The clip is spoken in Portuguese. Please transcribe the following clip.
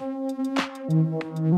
Música